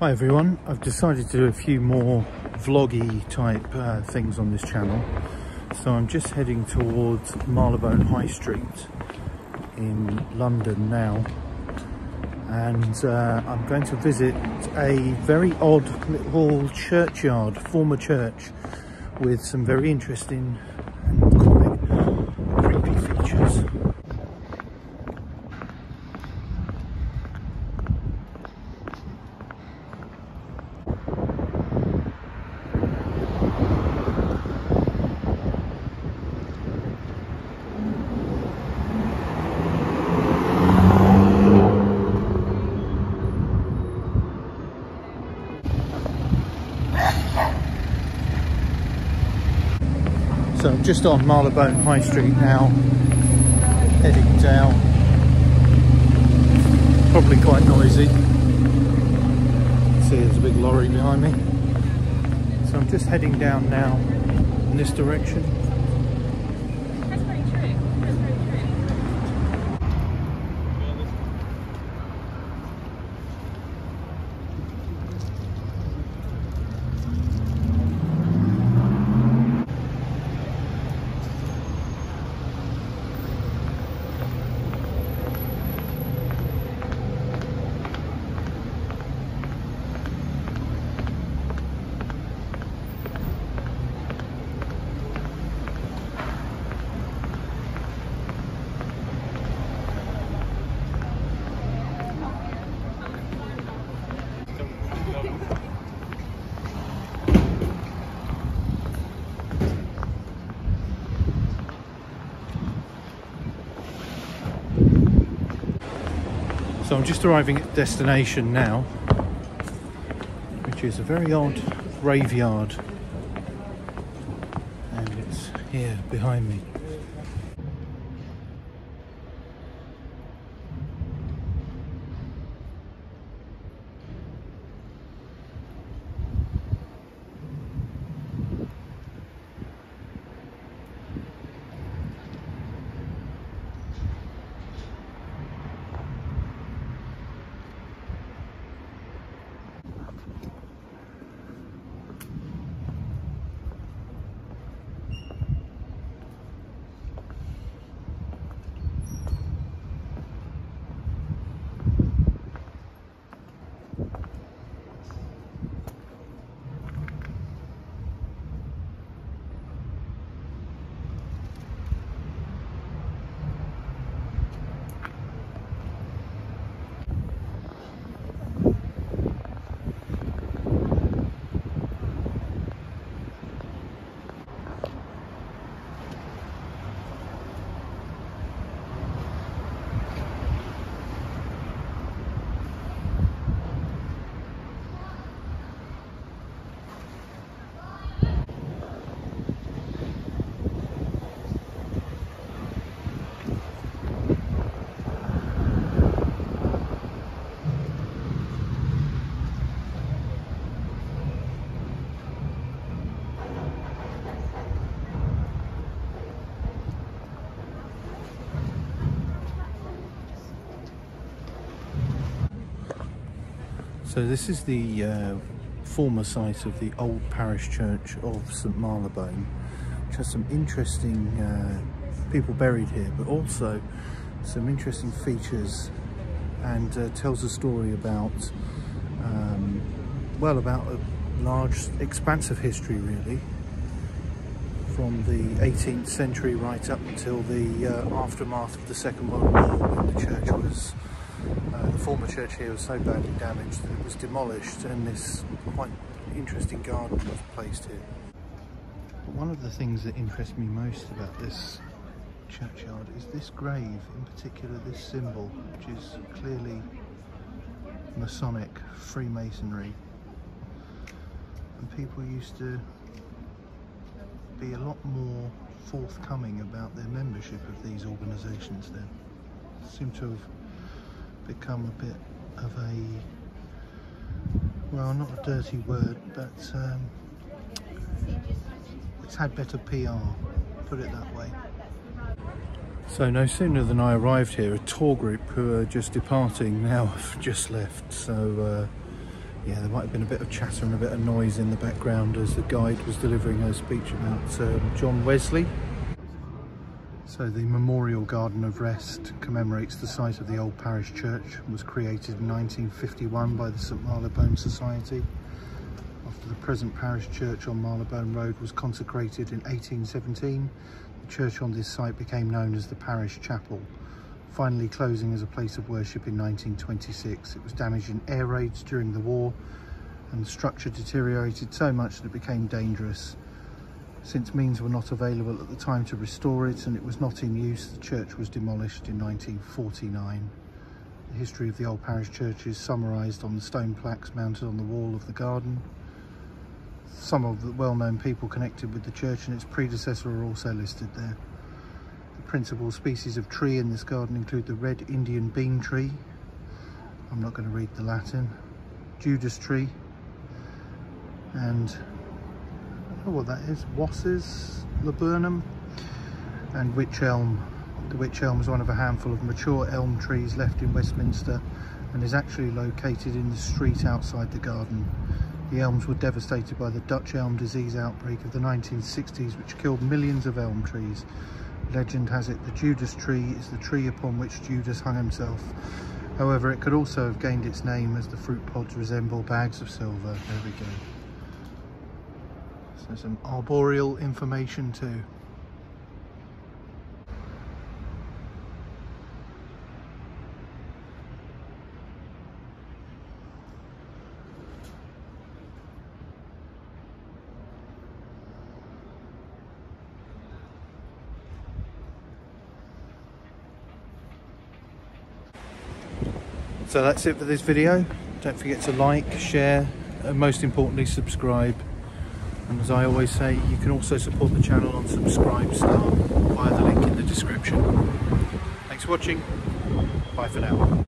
Hi everyone, I've decided to do a few more vloggy type uh, things on this channel. So I'm just heading towards Marylebone High Street in London now. And uh, I'm going to visit a very odd little churchyard, former church, with some very interesting and quite creepy features. So I'm just on Marylebone High Street now, heading down. Probably quite noisy. See there's a big lorry behind me. So I'm just heading down now in this direction. So I'm just arriving at destination now, which is a very odd graveyard. And it's here behind me. So this is the uh, former site of the old parish church of St Marylebone, which has some interesting uh, people buried here, but also some interesting features and uh, tells a story about, um, well, about a large, expansive history really, from the 18th century right up until the uh, aftermath of the Second World War when the church was uh, the former church here was so badly damaged that it was demolished and this quite interesting garden was placed here. One of the things that interests me most about this churchyard is this grave, in particular this symbol, which is clearly Masonic Freemasonry. And people used to be a lot more forthcoming about their membership of these organisations then. Seem to have become a bit of a well not a dirty word but um, it's had better PR put it that way so no sooner than I arrived here a tour group who are just departing now have just left so uh, Yeah, there might have been a bit of chatter and a bit of noise in the background as the guide was delivering her speech about um, John Wesley. So the Memorial Garden of Rest commemorates the site of the old parish church and was created in 1951 by the St Marylebone Society. After the present parish church on Marylebone Road was consecrated in 1817, the church on this site became known as the parish chapel finally closing as a place of worship in 1926. It was damaged in air raids during the war and the structure deteriorated so much that it became dangerous. Since means were not available at the time to restore it and it was not in use, the church was demolished in 1949. The history of the old parish church is summarised on the stone plaques mounted on the wall of the garden. Some of the well-known people connected with the church and its predecessor are also listed there The principal species of tree in this garden include the red Indian bean tree. I'm not going to read the Latin. Judas tree. And I know what that is. Voss's laburnum and wych elm. The wych elm is one of a handful of mature elm trees left in Westminster and is actually located in the street outside the garden. The elms were devastated by the Dutch elm disease outbreak of the 1960s which killed millions of elm trees legend has it the Judas tree is the tree upon which Judas hung himself. However, it could also have gained its name as the fruit pods resemble bags of silver. There we go. So some arboreal information too. So that's it for this video. Don't forget to like, share, and most importantly subscribe. And as I always say, you can also support the channel on Subscribestar via the link in the description. Thanks for watching. Bye for now.